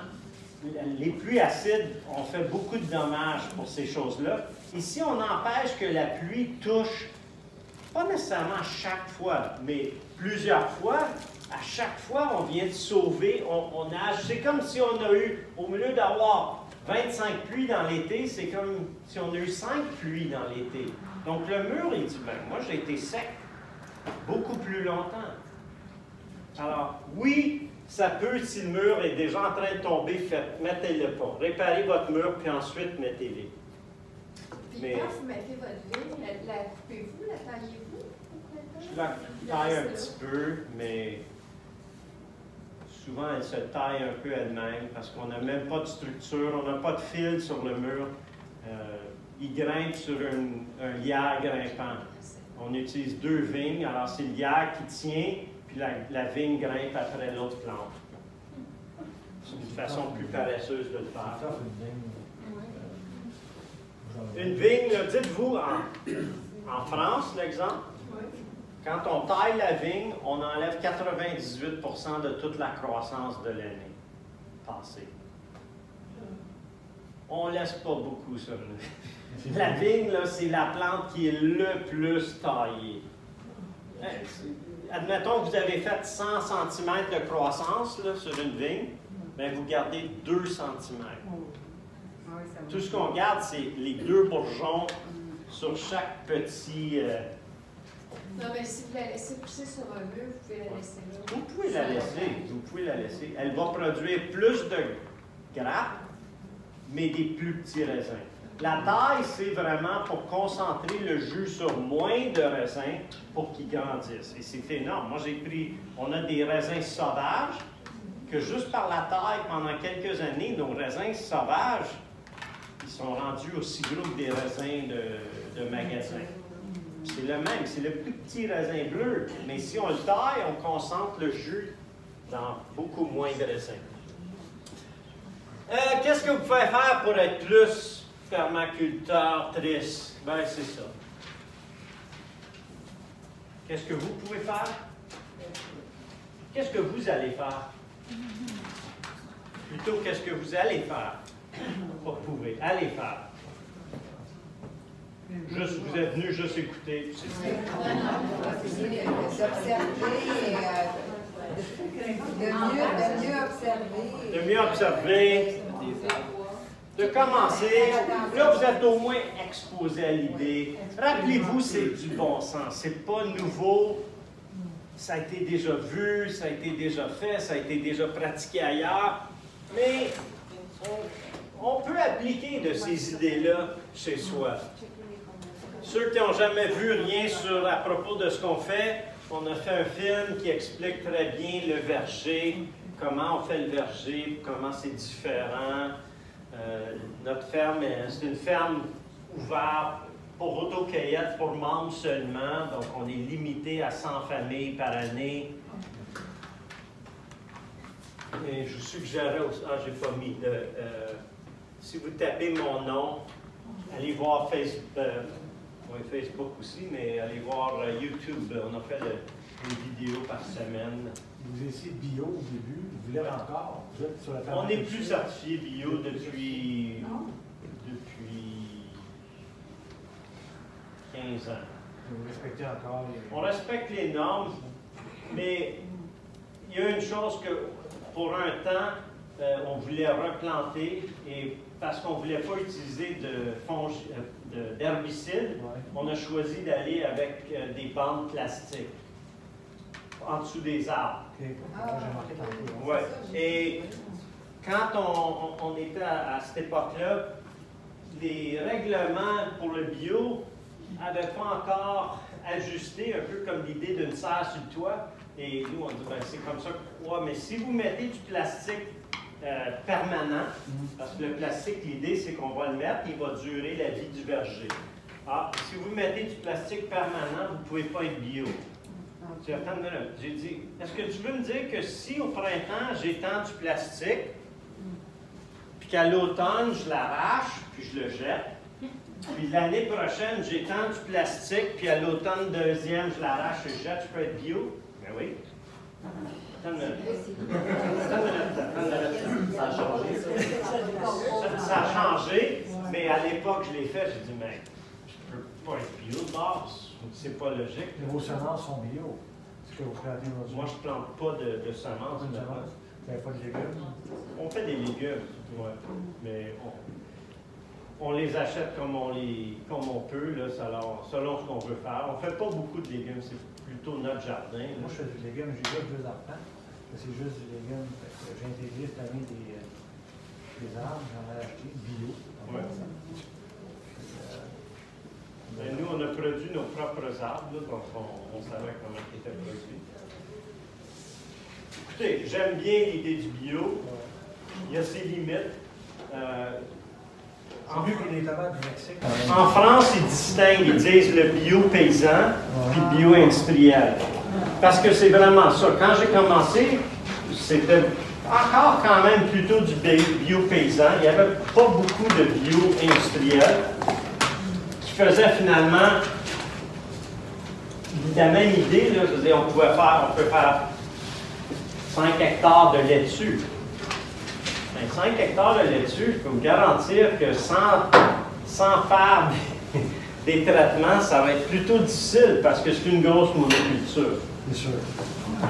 Les pluies acides ont fait beaucoup de dommages pour ces choses-là. Et si on empêche que la pluie touche, pas nécessairement chaque fois, mais plusieurs fois, à chaque fois, on vient de sauver, on, a, c'est comme si on a eu, au lieu d'avoir 25 pluies dans l'été, c'est comme si on a eu 5 pluies dans l'été. Donc le mur, il dit, ben, moi j'ai été sec beaucoup plus longtemps. Alors, oui, ça peut, si le mur est déjà en train de tomber, mettez-le pas. Réparez votre mur, puis ensuite mettez-le. Puis Mais, quand vous mettez votre vigne, la, la coupez-vous, la taillez-vous? Je la taille un petit peu, mais souvent elle se taille un peu elle-même parce qu'on n'a même pas de structure, on n'a pas de fil sur le mur. Euh, il grimpe sur un, un lierre grimpant. On utilise deux vignes, alors c'est le lierre qui tient, puis la, la vigne grimpe après l'autre plante. C'est une façon plus paresseuse de le faire. Une vigne, dites-vous, en, en France, l'exemple, quand on taille la vigne, on enlève 98% de toute la croissance de l'année passée. On ne laisse pas beaucoup sur le. La vigne, c'est la plante qui est le plus taillée. Admettons que vous avez fait 100 cm de croissance sur une vigne, bien, vous gardez 2 cm. Tout ce qu'on garde, c'est les deux bourgeons sur chaque petit. Euh, non, mais si vous la laissez pousser sur un mur, vous pouvez la laisser là. Vous pouvez la laisser, vous pouvez la laisser. Elle va produire plus de grappes, mais des plus petits raisins. La taille, c'est vraiment pour concentrer le jus sur moins de raisins pour qu'ils grandissent. Et c'est énorme. Moi, j'ai pris, on a des raisins sauvages que juste par la taille, pendant quelques années, nos raisins sauvages, ils sont rendus aussi gros que des raisins de, magasin. C'est le même, c'est le plus petit raisin bleu. Mais si on le taille, on concentre le jus dans beaucoup moins de raisins. Euh, Qu'est-ce que vous pouvez faire pour être plus permaculteur triste? Ben, c'est ça. Qu'est-ce que vous pouvez faire? Qu'est-ce que vous allez faire? Plutôt, qu'est-ce que vous allez faire? Pas pouvez, allez faire. Juste, vous êtes venus juste écouter. D'observer, euh, de mieux, de mieux observer. De mieux observer, de commencer. Là, vous êtes au moins exposé à l'idée. Rappelez-vous, c'est du bon sens. C'est pas nouveau. Ça a été déjà vu, ça a été déjà fait, ça a été déjà pratiqué ailleurs. Mais on, peut appliquer de ces idées-là chez soi. Ceux qui n'ont jamais vu rien sur, à propos de ce qu'on fait, on a fait un film qui explique très bien le verger, comment on fait le verger, comment c'est différent. Euh, notre ferme, c'est une ferme ouverte pour autocueillette, pour membres seulement, donc on est limité à 100 familles par année. Et je vous suggérais aussi, ah, j'ai pas mis de, euh, si vous tapez mon nom, allez voir Facebook, euh, Facebook aussi, mais allez voir YouTube. On a fait une vidéo par semaine. Vous étiez bio au début, encore? Sur la On n'est plus certifié bio depuis, depuis 15 ans. Vous respectez encore les. On respecte les normes, mais il y a une chose que, pour un temps, euh, on voulait replanter et parce qu'on ne voulait pas utiliser de euh, de- d'herbicides, Ouais. on a choisi d'aller avec euh, des bandes plastiques en dessous des arbres. Tantôt. Ouais. Et quand on, était à, à cette époque-là, les règlements pour le bio n'avaient pas encore ajusté, un peu comme l'idée d'une serre sur le toit. Et nous, on dit, ben, c'est comme ça. que- Ouais, mais si vous mettez du plastique euh, permanent, parce que le plastique, l'idée, c'est qu'on va le mettre, il va durer la vie du verger. Ah, si vous mettez du plastique permanent, vous ne pouvez pas être bio. J'ai dit, est-ce que tu veux me dire que si au printemps j'étends du plastique, puis qu'à l'automne je l'arrache, puis je le jette, puis l'année prochaine j'étends du plastique, puis à l'automne deuxième je l'arrache et je jette, je peux être bio? Ben oui. Ça a changé, Ça, ça a changé, mais à l'époque je l'ai fait, j'ai dit, mais je peux pas être bio de base. C'est pas logique. Et Vos semences sont bio. Ce que vous plantez aujourd'hui. Moi, je plante pas de, de semences. Pas. Vous n'avez pas de légumes? On fait des légumes, ouais. mais on, on les achète comme on, les, comme on peut, là, selon, selon ce qu'on veut faire. On ne fait pas beaucoup de légumes, c'est plutôt notre jardin. là. Moi, je fais du légume, j'ai déjà deux enfants. C'est juste du légume. J'ai intégré cette année des, euh, des arbres, j'en ai acheté bio. Ouais. Nous, on a produit nos propres arbres, là, donc on, on savait comment ils étaient produits. Écoutez, j'aime bien l'idée du bio. Il y a ses limites. Euh, en, C'est mieux que les tomates du Mexique. en France, ils distinguent, ils disent le bio paysan puis bio industriel. Parce que c'est vraiment ça. Quand j'ai commencé, c'était encore quand même plutôt du bi- bio paysan. Il n'y avait pas beaucoup de bio industriel faisait finalement la même idée. Là, je veux dire, on pouvait faire, on peut faire 5 hectares de laitue. Ben, 5 hectares de laitue, je peux vous garantir que sans, sans faire des, des traitements, ça va être plutôt difficile parce que c'est une grosse monoculture. C'est sûr.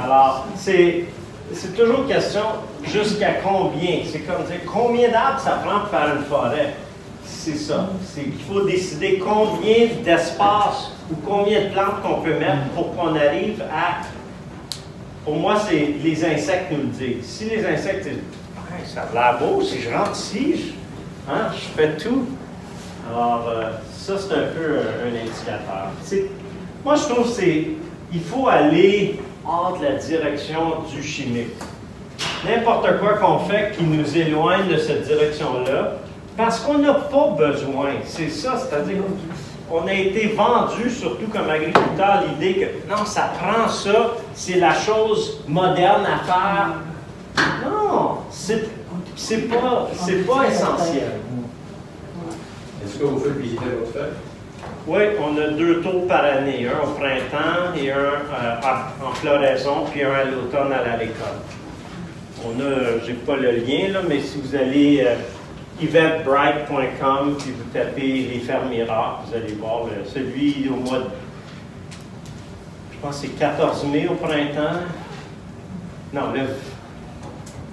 Alors, c'est, c'est toujours question jusqu'à combien. C'est comme dire combien d'arbres ça prend pour faire une forêt? C'est ça. C'est qu'il faut décider combien d'espace ou combien de plantes qu'on peut mettre pour qu'on arrive à. Pour moi, c'est les insectes nous le disent. Si les insectes disent Ouais, ça a l'air beau, si je rentre ici, je, hein, je fais tout. Alors, euh, ça, c'est un peu un, un indicateur. Moi, je trouve c'est. Il faut aller hors de la direction du chimique. N'importe quoi qu'on fait qui nous éloigne de cette direction-là, parce qu'on n'a pas besoin. C'est ça, c'est-à-dire on a été vendu, surtout comme agriculteur, l'idée que non, ça prend ça, c'est la chose moderne à faire. Non, c'est pas, c'est pas essentiel. Est-ce que vous faites visiter votre ferme? Oui, on a deux tours par année, un au printemps et un euh, en- en floraison, puis un à l'automne à la récolte. On a, j'ai pas le lien là, mais si vous allez, euh, yvettebright.com, puis vous tapez Les Fermes Miracles, vous allez voir le- celui au mois de, je pense que c'est 14 mai au printemps. Non, le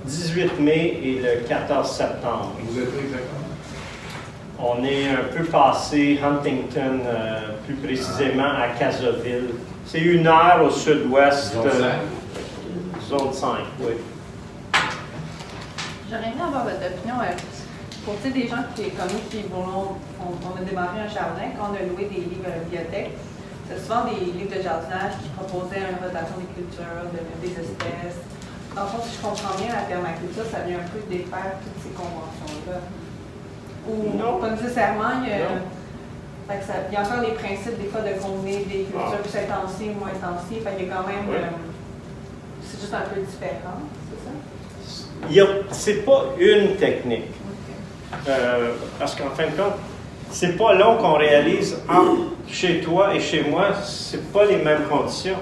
18 mai et le 14 septembre. Vous êtes exactement? On est un peu passé Huntington, euh, plus précisément à Casaville. C'est une heure au sud-ouest. Zone euh, cinq? zone 5, oui. J'aurais aimé avoir votre opinion. euh, pour des gens qui, comme nous qui voulons, on, on a démarré un jardin, quand on a loué des livres à la bibliothèque, c'est souvent des livres de jardinage qui proposaient une rotation des cultures, de, des espèces. En fait, si je comprends bien, la permaculture, ça vient un peu défaire toutes ces conventions-là. Ou Non. pas nécessairement, il y, a, Non. fait que ça- il y a encore des principes des fois de combiner des cultures Ah. plus intensives, moins intensives. Fait y a quand même. Oui. euh, c'est juste un peu différent, c'est ça? Il y a- C'est pas une technique. Euh, parce qu'en fin de compte, c'est pas long qu'on réalise entre chez toi et chez moi, c'est pas les mêmes conditions.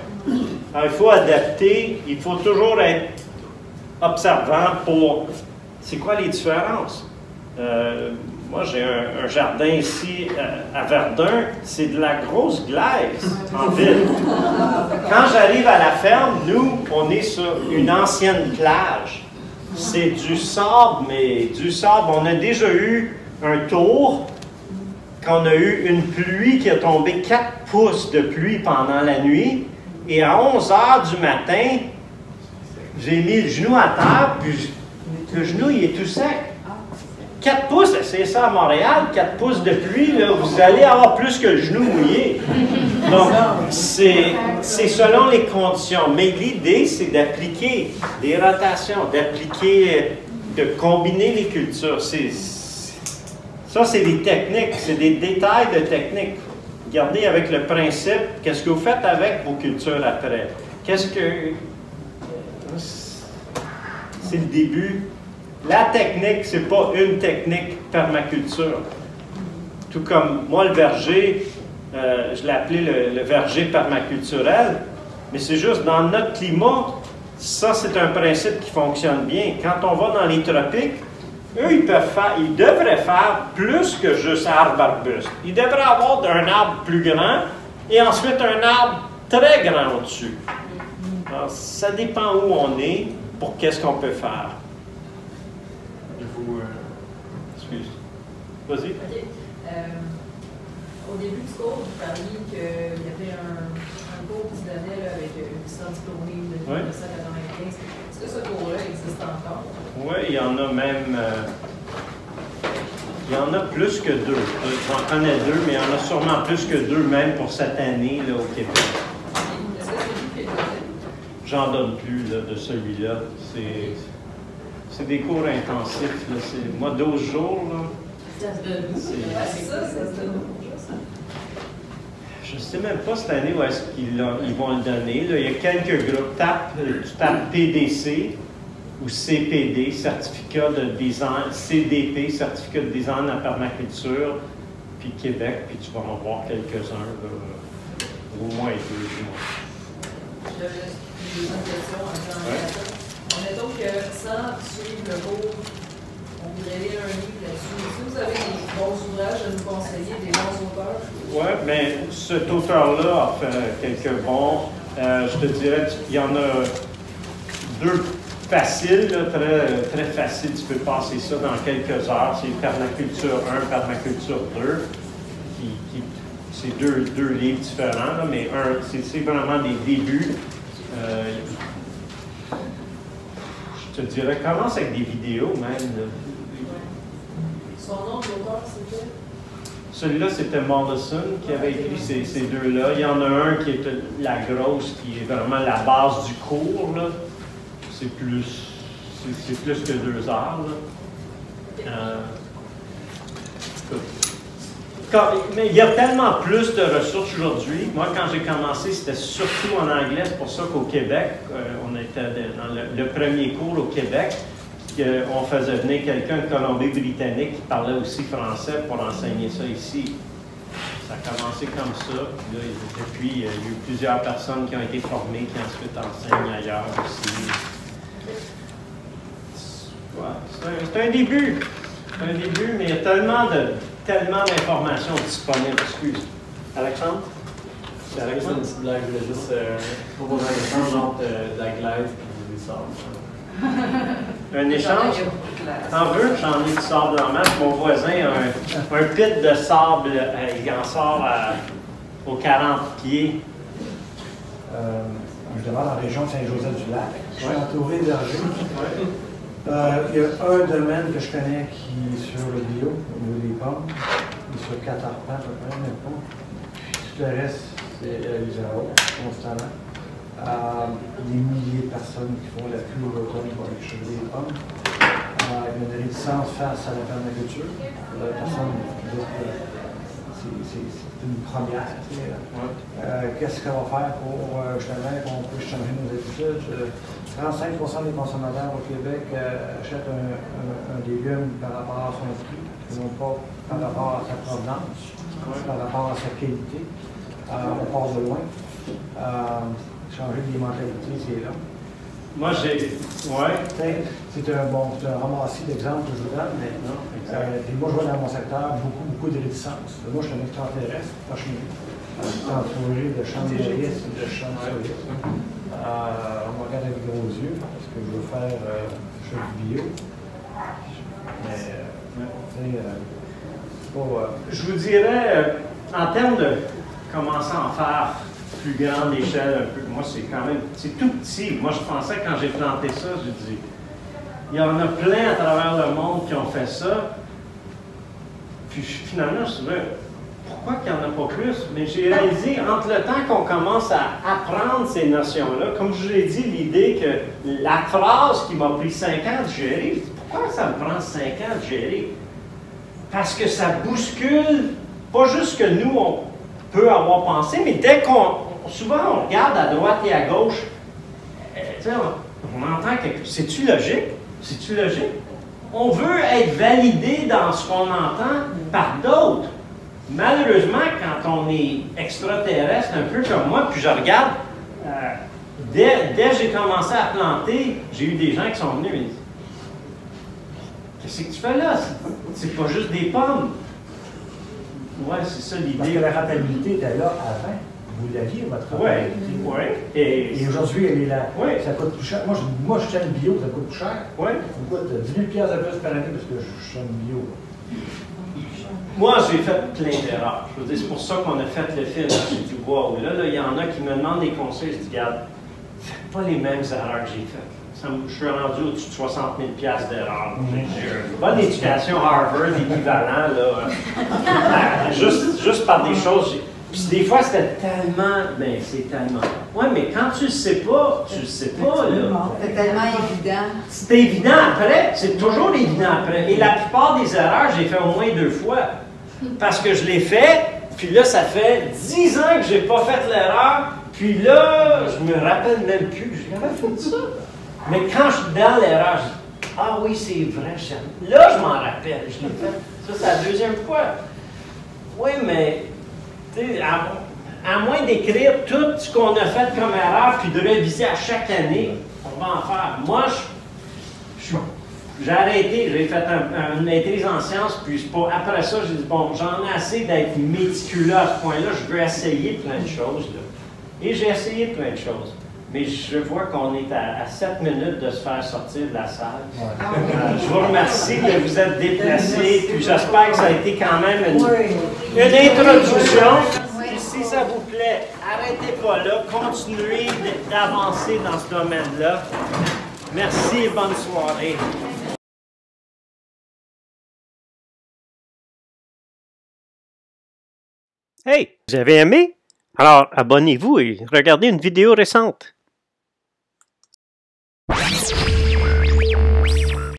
Alors, il faut adapter, il faut toujours être observant pour c'est quoi les différences? Euh, moi, j'ai un, jardin ici euh, à Verdun, c'est de la grosse glaise en ville. Quand j'arrive à la ferme, nous, on est sur une ancienne plage. C'est du sable, mais du sable. On a déjà eu un tour quand on a eu une pluie qui a tombé 4 pouces de pluie pendant la nuit. Et à 11 heures du matin, j'ai mis le genou à terre, puis le genou, il est tout sec. 4 pouces, c'est ça à Montréal, 4 pouces de pluie, là, vous allez avoir plus que le genou mouillé. Donc, c'est selon les conditions. Mais l'idée, c'est d'appliquer des rotations, d'appliquer, de combiner les cultures. Ça, c'est des techniques, c'est des détails de techniques. Regardez avec le principe, qu'est-ce que vous faites avec vos cultures après? Qu'est-ce que. C'est le début. La technique, c'est pas une technique permaculture. Tout comme moi, le verger, euh, je l'ai appelé le, verger permaculturel, mais c'est juste dans notre climat, ça c'est un principe qui fonctionne bien. Quand on va dans les tropiques, eux, ils peuvent faire, ils devraient faire plus que juste arbre arbuste. Ils devraient avoir un arbre plus grand et ensuite un arbre très grand au-dessus. Ça dépend où on est pour qu'est-ce qu'on peut faire. Il faut. euh, Excuse. Vas-y. OK. Euh, au début du cours, vous parliez qu'il y avait un, un cours qui se donnait là, avec une licence diplômée de Ouais. 1995. Est-ce que ce cours-là existe encore? Oui, il y en a même. euh, il y en a plus que deux. J'en connais deux, mais il y en a sûrement plus que deux, même pour cette année là, au Québec. Est-ce que c'est qui? J'en donne plus là, de celui-là. C'est, des cours intensifs. Là. Moi, 12 jours, là, Je ne sais même pas cette année où est-ce qu'ils ils vont le donner. là. Il y a quelques groupes. Tape, euh, tu tapes PDC ou CPD, certificat de design, CDP, certificat de design en permaculture, puis Québec, puis tu vas en voir quelques-uns, là, au moins deux. moins. J'avais une question en temps Ouais. Admettons que sans suivre le cours, lire un livre là-dessus. Si vous avez des bons ouvrages à nous conseiller, des bons auteurs, Oui, mais cet auteur-là a fait quelques bons. Euh, je te dirais, il y en a deux faciles, très, très faciles. Tu peux passer ça dans quelques heures. C'est Permaculture 1, Permaculture 2. Qui, qui- c'est deux, deux livres différents, mais un, c'est, vraiment des débuts. Euh, je te dirais, commence avec des vidéos même. Son nom de l'auteur, c'était? Celui-là, c'était Mollison qui avait écrit ces, ces deux-là. Il y en a un qui est la grosse, qui est vraiment la base du cours. C'est plus, c'est, plus que deux heures. là. Euh. Quand- mais il y a tellement plus de ressources aujourd'hui. Moi, quand j'ai commencé, c'était surtout en anglais. C'est pour ça qu'au Québec, euh, on était dans le, le premier cours au Québec, qu'on faisait venir quelqu'un de Colombie-Britannique qui parlait aussi français pour enseigner ça ici. Ça a commencé comme ça. Puis là, depuis, il y a eu plusieurs personnes qui ont été formées, qui ensuite enseignent ailleurs aussi. Ouais, c'est un- c'est un début. un début, mais il y a tellement de tellement d'informations disponibles. Excuse. Alexandre? C'est une petite blague, je voulais juste euh, proposer un échange entre euh, de la glaise et des sables. Un échange? T'en veux? J'en ai du sable en masse? Mon voisin a un, un pit de sable. euh, il en sort à- aux 40 pieds. Euh, je demeure la région de Saint-Joseph-du-Lac. Je suis entouré d'argile. Euh, il y a un domaine que je connais qui est sur le bio, au niveau des pommes. Il est sur quatre arpents à peu près, même pas. Tout le reste, c'est euh, zéro, constamment. Euh, des milliers de personnes qui font la cure automne pour aller chercher des pommes. Il y a une réticence face à la permaculture. La personne c'est- une première. tu sais, euh, Qu'est-ce qu'on va faire pour euh, justement qu'on puisse changer nos habitudes? Euh, 35% des consommateurs au Québec euh, achètent un, un- un légume par rapport à son prix, et non pas par rapport à sa provenance, par rapport à sa qualité. Euh, on part de loin. Changer les mentalités, c'est là. Moi, j'ai. Ouais. C'est un bon, c'est un ramassis d'exemples que je vous donne, mais Non, euh, puis moi, je vois dans mon secteur beaucoup, beaucoup de réticence. Moi, je suis un extraterrestre, pas chez nous. Je suis entouré de champs de soya. Euh, on me regarde avec gros yeux parce que je veux faire euh, je fais du bio. Mais, euh, tu sais, euh, c'est pas. Je vous dirais, en termes de commencer à en faire plus grande échelle un peu, moi c'est quand même, c'est tout petit. Moi je pensais quand j'ai planté ça, j'ai dit, il y en a plein à travers le monde qui ont fait ça. Puis je- finalement, je me suis pourquoi qu'il n'y en a pas plus? Mais j'ai réalisé, entre le temps qu'on commence à apprendre ces notions-là, comme je vous l'ai dit, l'idée que la phrase qui m'a pris 5 ans de gérer, je dis, pourquoi ça me prend 5 ans de gérer? Parce que ça bouscule, pas juste que nous, on peut avoir pensé, mais dès qu'on. Souvent, on regarde à droite et à gauche, euh, on, on entend quelque C'est-tu logique? C'est-tu logique? On veut être validé dans ce qu'on entend par d'autres. Malheureusement, quand on est extraterrestre, un peu comme moi, puis je regarde, euh, dès, dès que j'ai commencé à planter, j'ai eu des gens qui sont venus et Qu'est-ce que tu fais là? C'est pas juste des pommes. Ouais, c'est ça Parce que l'idée. la rentabilité était là avant. Vous l'aviez, votre Oui, rentabilité. oui. Et, Et aujourd'hui, elle est là. Oui. Ça coûte plus cher. Moi, je, moi, je bio, ça coûte plus cher. ouais. Ça coûte 10 000 piastres de plus par année parce que je suis bio. Moi, j'ai fait plein d'erreurs. Je veux dire, c'est pour ça qu'on a fait le film. J'ai dit, wow, là, là, il y en a qui me demandent des conseils. Je dis, regarde, faites pas les mêmes erreurs que j'ai faites. Ça me- je suis rendu au-dessus de 60 000 piastres d'erreurs. J'ai une bonne éducation Harvard équivalent, là. Juste, juste par des choses. Puis des fois, c'était tellement. Ben, c'est tellement. Ouais, mais quand tu le sais pas, tu le sais pas, là. C'est tellement évident. C'est évident après, c'est toujours évident après. Et la plupart des erreurs, j'ai fait au moins deux fois. Parce que je l'ai fait, puis là, ça fait dix ans que j'ai pas fait l'erreur, puis là, je me rappelle même plus. J'ai jamais fait ça. Mais quand je suis dans l'erreur, je dis Ah oui, c'est vrai, je- là, je m'en rappelle, je l'ai fait. Ça, c'est la deuxième fois. Oui, mais, à, à moins d'écrire tout ce qu'on a fait comme erreur, puis de réviser à chaque année, on va en faire. Moi, j'ai arrêté, j'ai fait un- un- une maîtrise en sciences, puis après ça, j'ai dit, bon, j'en ai assez d'être méticuleux à ce point-là, je veux essayer plein de choses. Et j'ai essayé plein de choses. Mais je vois qu'on est à, à 7 minutes de se faire sortir de la salle. Euh, je vous remercie de vous être déplacés, puis j'espère que ça a été quand même une, une introduction. Puis si ça vous plaît, arrêtez pas là, continuez d'avancer dans ce domaine-là. Merci et bonne soirée. Hey, vous avez aimé? Alors abonnez-vous et regardez une vidéo récente. Yeah.